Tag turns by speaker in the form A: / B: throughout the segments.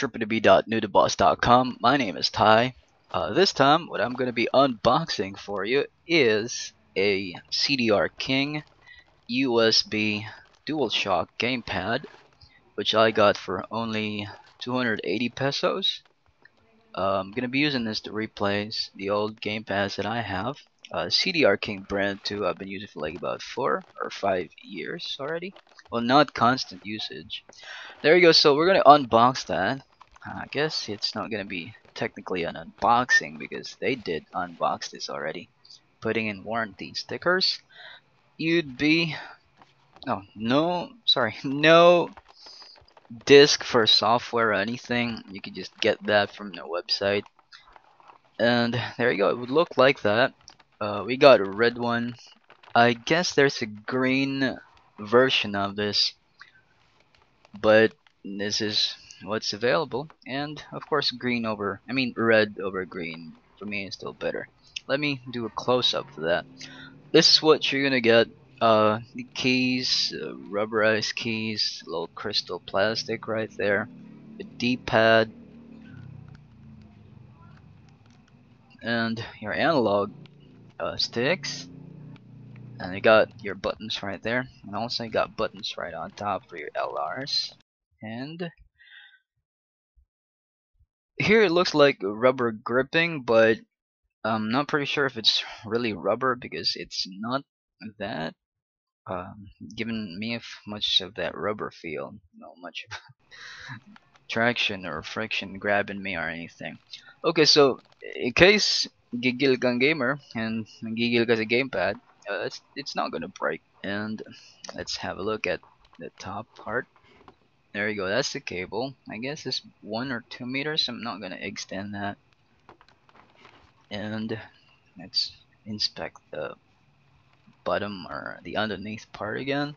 A: www.noodleboss.com. My name is Ty. Uh, this time, what I'm going to be unboxing for you is a CDR King USB DualShock gamepad, which I got for only 280 pesos. Uh, I'm going to be using this to replace the old gamepads that I have. Uh, CDR King brand 2 I've been using for like about 4 or 5 years already. Well, not constant usage. There you go, so we're going to unbox that. I guess it's not going to be technically an unboxing because they did unbox this already. Putting in warranty stickers. You'd be... Oh, no, sorry, no disk for software or anything. You could just get that from the website. And there you go, it would look like that. Uh, we got a red one. I guess there's a green version of this. But this is what's available. And of course green over, I mean red over green. For me is still better. Let me do a close-up for that. This is what you're gonna get. Uh, the keys, uh, rubberized keys, little crystal plastic right there. A D-pad. And your analog uh, sticks and you got your buttons right there and also you got buttons right on top for your LRs and here it looks like rubber gripping but I'm not pretty sure if it's really rubber because it's not that um, giving me much of that rubber feel not much traction or friction grabbing me or anything okay so in case gigil gamer and gigil sa gamepad, uh, it's, it's not gonna break. And let's have a look at the top part. There you go, that's the cable. I guess it's one or two meters. I'm not gonna extend that. And let's inspect the bottom or the underneath part again.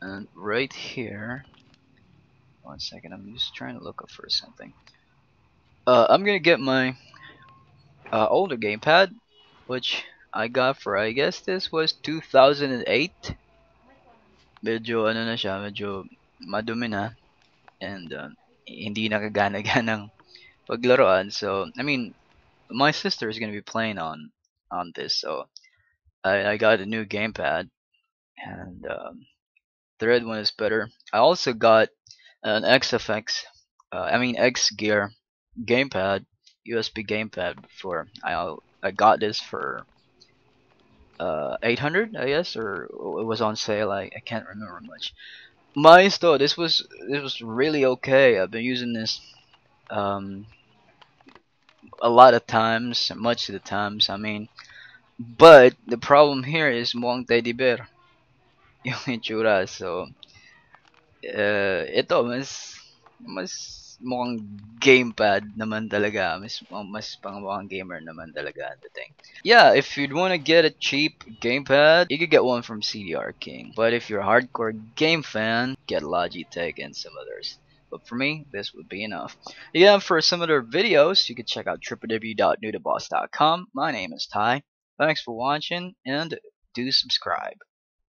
A: And right here, one second, I'm just trying to look up for something. Uh, I'm gonna get my uh, older gamepad, which I got for I guess this was 2008. Medyo ano na siya, medyo madumi na and uh, hindi nakagana-ganang paglaruan. So, I mean, my sister is going to be playing on on this, so I, I got a new gamepad and um, the red one is better. I also got an XFX, uh, I mean X Gear gamepad USB gamepad before. I I got this for uh 800 I guess or it was on sale I, I can't remember much my though this was this was really okay. I've been using this um a lot of times much of the times I mean but the problem here is mukhang teddy bear. Yung itsura so uh, ito mas mas mukhang gamepad naman talaga. Mas, oh, mas pang mukhang gamer naman talaga the thing. Yeah, if you'd want to get a cheap gamepad, you could get one from CDR King. But if you're a hardcore game fan, get Logitech and some others. But for me, this would be enough. Yeah, for some other videos, you can check out www.noodleboss.com. My name is Ty. Thanks for watching, and do subscribe.